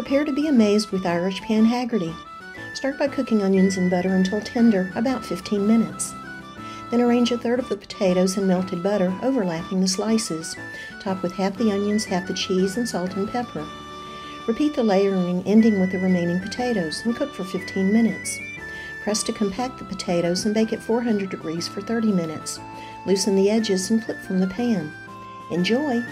Prepare to be amazed with Irish Pan Haggerty. Start by cooking onions in butter until tender, about 15 minutes. Then arrange a third of the potatoes in melted butter, overlapping the slices. Top with half the onions, half the cheese, and salt and pepper. Repeat the layering, ending with the remaining potatoes, and cook for 15 minutes. Press to compact the potatoes and bake at 400 degrees for 30 minutes. Loosen the edges and flip from the pan. Enjoy!